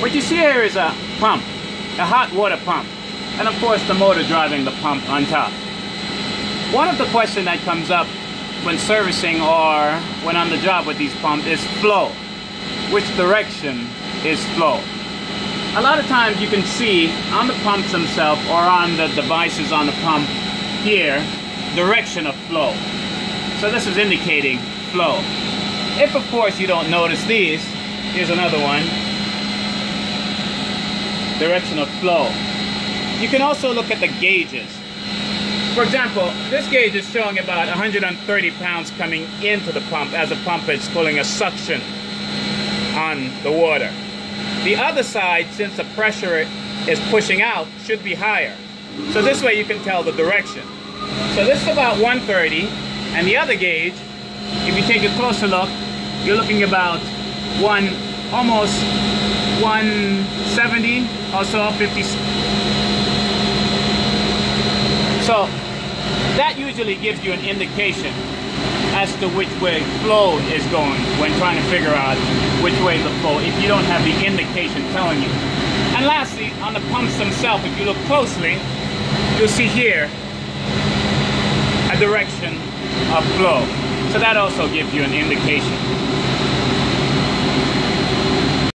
What you see here is a pump, a hot water pump, and of course the motor driving the pump on top. One of the questions that comes up when servicing or when on the job with these pumps is flow. Which direction is flow? A lot of times you can see on the pumps themselves or on the devices on the pump here, direction of flow. So this is indicating flow. If of course you don't notice these, here's another one, direction of flow. You can also look at the gauges. For example, this gauge is showing about 130 pounds coming into the pump as the pump is pulling a suction on the water. The other side, since the pressure is pushing out, should be higher. So this way you can tell the direction. So this is about 130, and the other gauge, if you take a closer look, you're looking about one, almost 170 also 50. So that usually gives you an indication as to which way flow is going when trying to figure out which way the flow if you don't have the indication telling you. And lastly, on the pumps themselves, if you look closely, you'll see here a direction of flow. So that also gives you an indication.